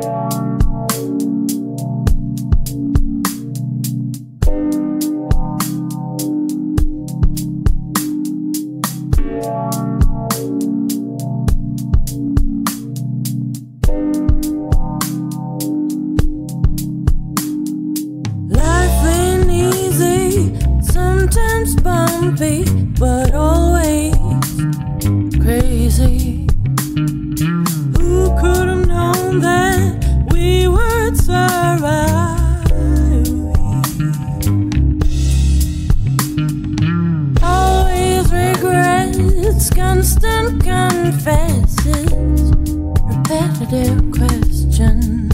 Música dear question.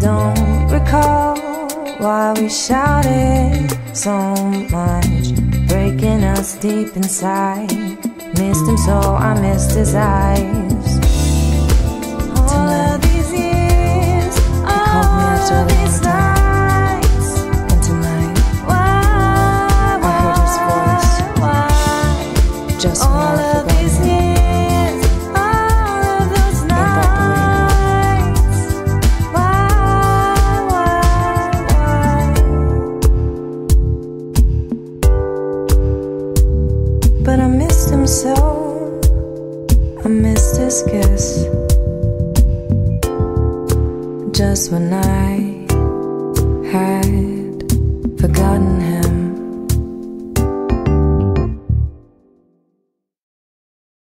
don't recall why we shouted so much, breaking us deep inside. Missed him, so I missed his eyes. All these years, he called me after.